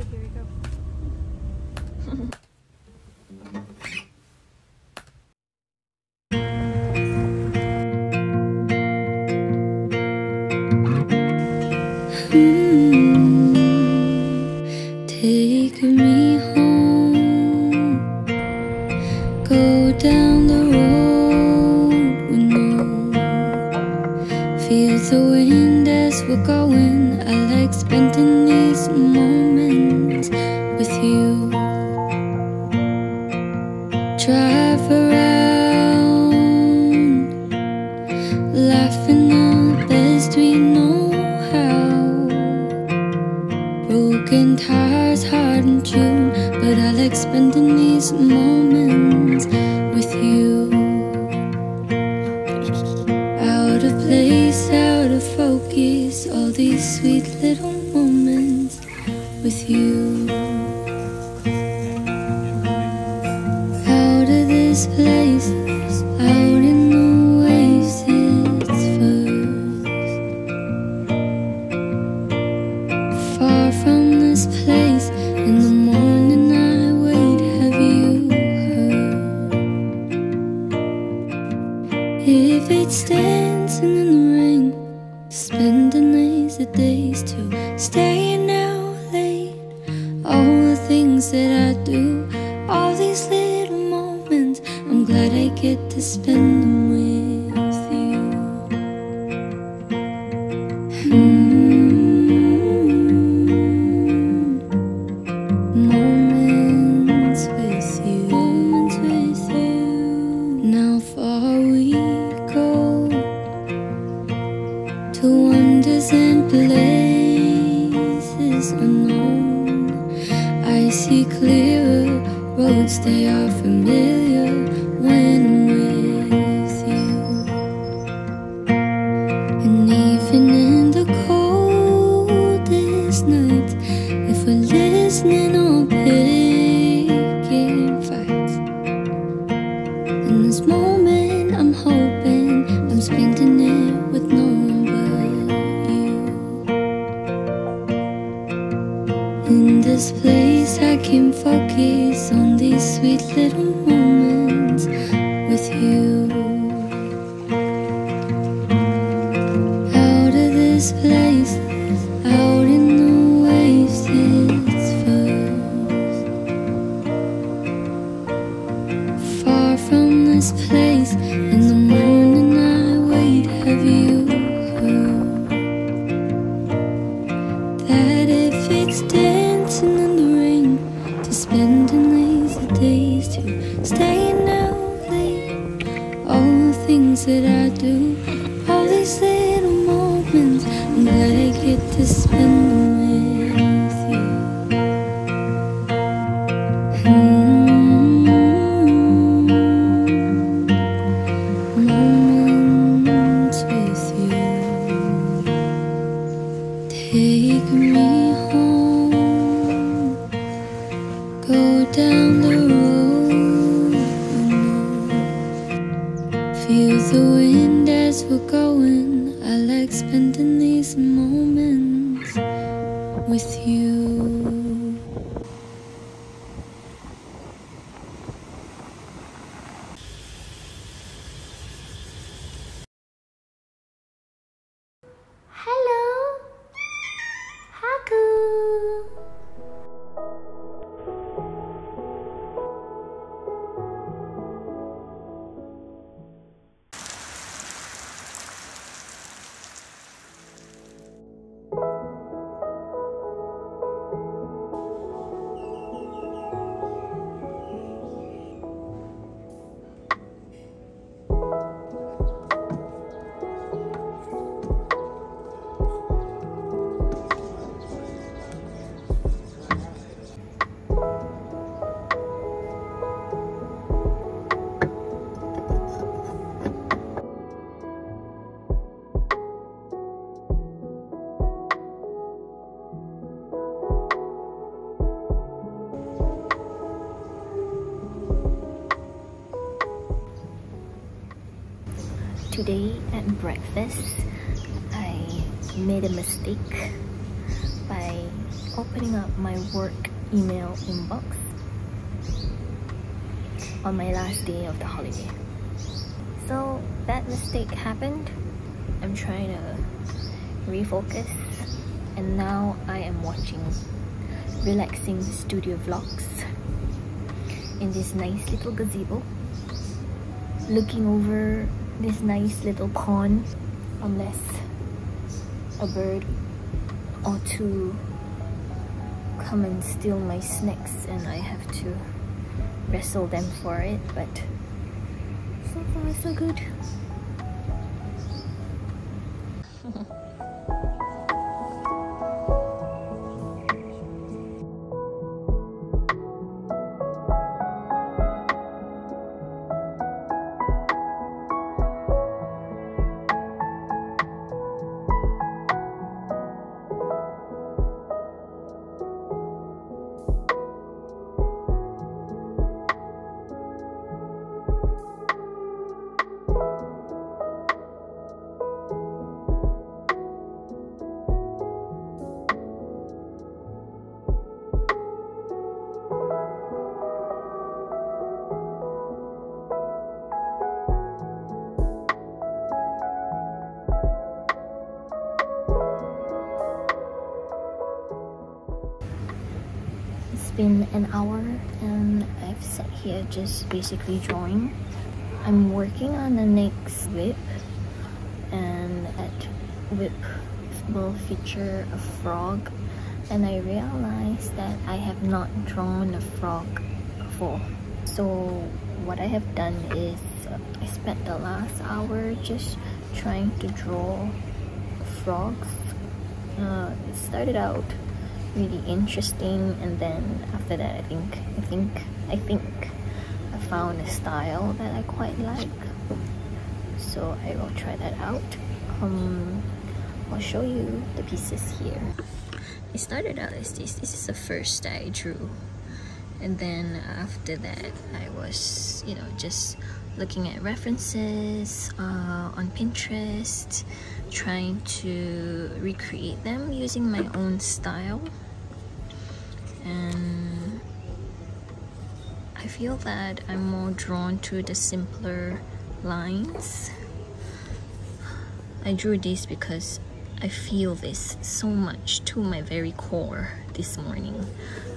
Okay, here we go. spending these moments with you. Out of place, out of focus, all these sweet little moments with you. Out of this place. The days too sweet little moments with you. I like spending these moments with you. and breakfast, I made a mistake by opening up my work email inbox on my last day of the holiday. So that mistake happened. I'm trying to refocus and now I am watching relaxing studio vlogs in this nice little gazebo looking over this nice little pond unless a bird or two come and steal my snacks and I have to wrestle them for it but so far so good an hour and I've sat here just basically drawing. I'm working on the next WIP and that WIP will feature a frog and I realized that I have not drawn a frog before. So what I have done is I spent the last hour just trying to draw frogs. Uh, it started out really interesting and then after that I think I think I think I found a style that I quite like. So I will try that out. Um I'll show you the pieces here. It started out as this. This is the first I drew. And then after that I was you know just looking at references uh, on Pinterest trying to recreate them using my own style. And I feel that I'm more drawn to the simpler lines. I drew this because I feel this so much to my very core this morning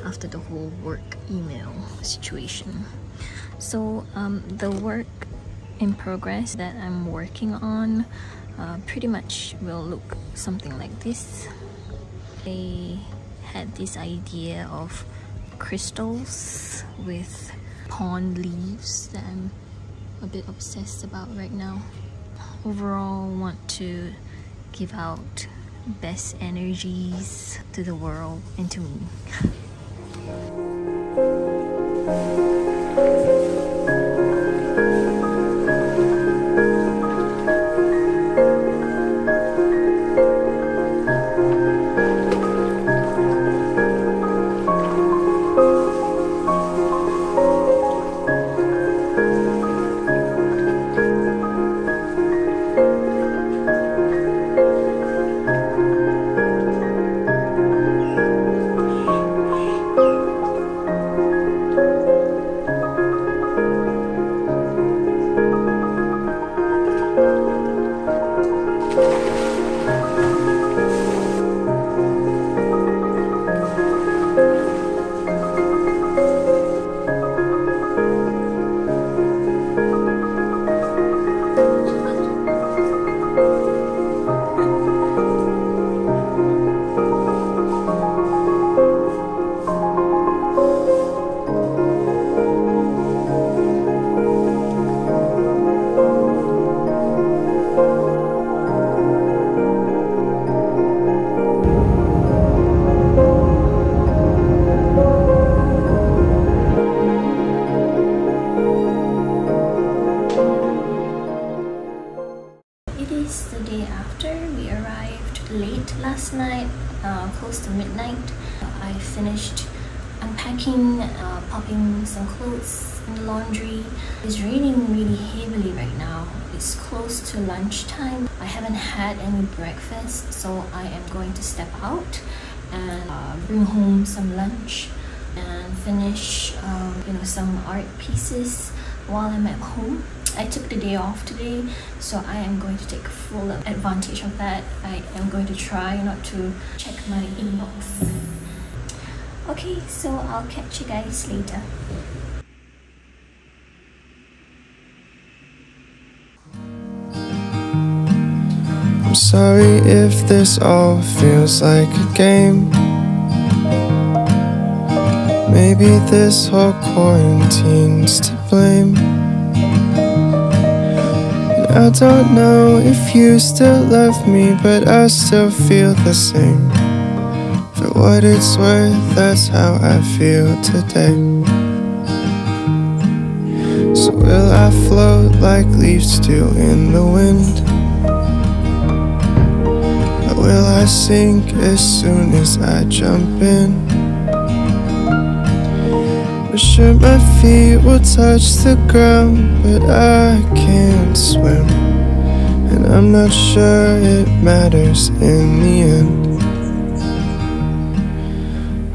after the whole work email situation. So um, the work in progress that I'm working on uh, pretty much will look something like this. I had this idea of crystals with pond leaves that I'm a bit obsessed about right now. Overall, want to give out best energies to the world and to me. unpacking, uh, popping some clothes in the laundry. It's raining really heavily right now. It's close to lunchtime. I haven't had any breakfast, so I am going to step out and uh, bring home some lunch and finish um, you know some art pieces while I'm at home. I took the day off today, so I am going to take full advantage of that. I am going to try not to check my inbox. Okay, so I'll catch you guys later. I'm sorry if this all feels like a game. Maybe this whole quarantine's to blame. I don't know if you still love me, but I still feel the same. For what it's worth, that's how I feel today. So will I float like leaves do in the wind? Or will I sink as soon as I jump in? For sure my feet will touch the ground, but I can't swim. And I'm not sure it matters in the end.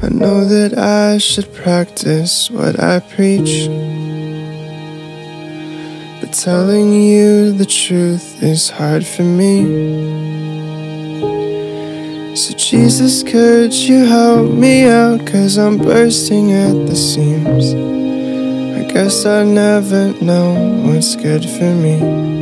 I know that I should practice what I preach. But telling you the truth is hard for me. So, Jesus, could you help me out? Cause I'm bursting at the seams. I guess I never know what's good for me.